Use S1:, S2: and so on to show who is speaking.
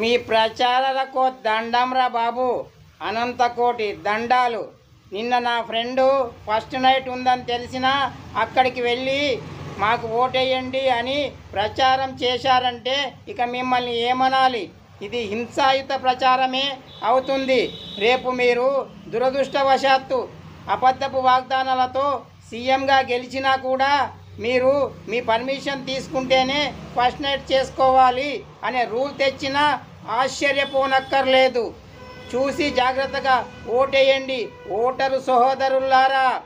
S1: మీ ప్రచారాలకు దండంరా బాబు. అనంతకోటి దండాలు. నిన్న నా ఫ్రెండు ఫస్ట్ నైట్ ఉందని తెలిసినా అక్కడికి వెళ్ళి మాకు ఓటేయండి అని ప్రచారం చేశారంటే ఇక మిమ్మల్ని ఏమనాలి? ఇది హింసాయుత ప్రచారమే అవుతుంది. రేపు మీరు దురదృష్టవశాత్తు అబద్ధపు వాగ్దానాలతో సీఎంగా గెలిచినా కూడా మీరు మీ పర్మిషన్ తీసుకుంటేనే ఫస్ట్ నైట్ చేసుకోవాలి అనే రూల్ తెచ్చినా ఆశ్చర్యపోనక్కర్లేదు. చూసి జాగ్రత్తగా ఓటేయండి. ఓటరు సహోదరులారా